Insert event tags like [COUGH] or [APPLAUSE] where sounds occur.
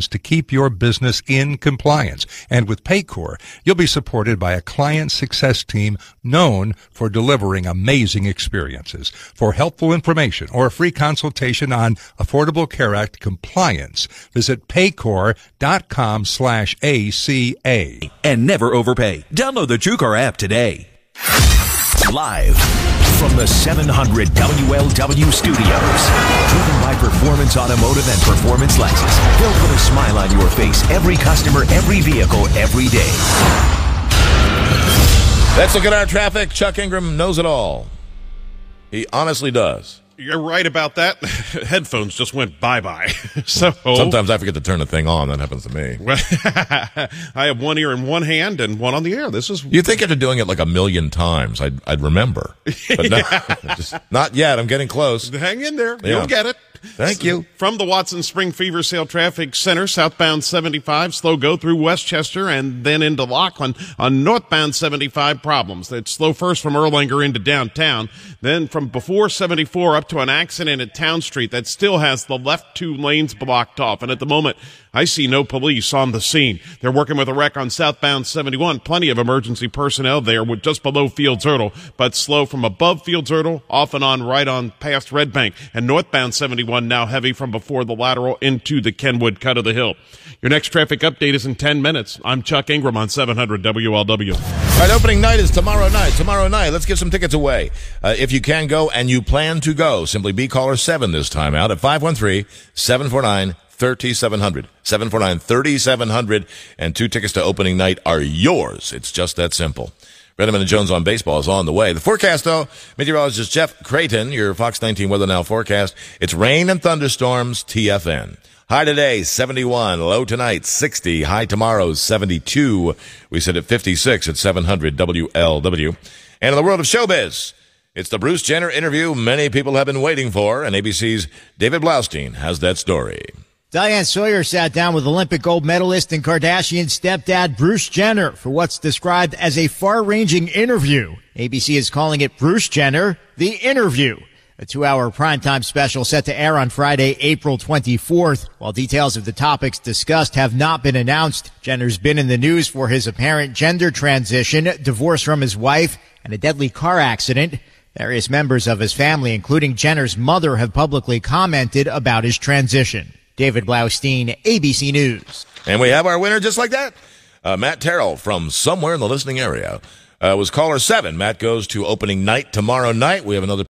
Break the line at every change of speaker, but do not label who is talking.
to keep your business in compliance. And with Paycor, you'll be supported by a client success team known for delivering amazing experiences. For helpful information or a free consultation on Affordable Care Act compliance, visit paycor.com slash ACA.
And never overpay. Download the TrueCar app today. Live from the 700 WLW studios. Driven by Performance Automotive and Performance Lexus. They'll put a smile on your face every customer, every vehicle, every day.
Let's look at our traffic. Chuck Ingram knows it all. He honestly does.
You're right about that. [LAUGHS] Headphones just went bye bye. [LAUGHS] so
Sometimes I forget to turn the thing on. That happens to me. [LAUGHS]
I have one ear in one hand and one on the air. This is
You think after doing it like a million times, I'd, I'd remember. But no, just not yet. I'm getting close.
hang in there.
Yeah.
You'll get it.
Thank you.
From the Watson Spring Fever Sale Traffic Center, southbound 75, slow go through Westchester and then into Lockland. On northbound 75, problems. It's slow first from Erlanger into downtown, then from before 74 up to an accident at Town Street that still has the left two lanes blocked off. And at the moment, I see no police on the scene. They're working with a wreck on southbound 71. Plenty of emergency personnel there with just below Fields Ertel, but slow from above Fields Ertel, off and on right on past Red Bank. And northbound 71 now heavy from before the lateral into the Kenwood cut of the hill. Your next traffic update is in 10 minutes. I'm Chuck Ingram on 700 WLW.
All right, opening night is tomorrow night. Tomorrow night, let's give some tickets away. Uh, if you can go and you plan to go, simply be caller 7 this time out at 513 749 3700. 749 3700. And two tickets to opening night are yours. It's just that simple. Redmond and Jones on baseball is on the way. The forecast, though, meteorologist Jeff Creighton, your Fox 19 Weather Now forecast. It's rain and thunderstorms, TFN. High today, 71. Low tonight, 60. High tomorrow, 72. We sit at 56 at 700 WLW. And in the world of showbiz, it's the Bruce Jenner interview many people have been waiting for, and ABC's David Blaustein has that story.
Diane Sawyer sat down with Olympic gold medalist and Kardashian stepdad Bruce Jenner for what's described as a far-ranging interview. ABC is calling it Bruce Jenner, The Interview. A two-hour primetime special set to air on Friday, April 24th. While details of the topics discussed have not been announced, Jenner's been in the news for his apparent gender transition, divorce from his wife, and a deadly car accident. Various members of his family, including Jenner's mother, have publicly commented about his transition. David Blaustein, ABC News.
And we have our winner just like that. Uh, Matt Terrell from somewhere in the listening area uh, was caller seven. Matt goes to opening night tomorrow night. We have another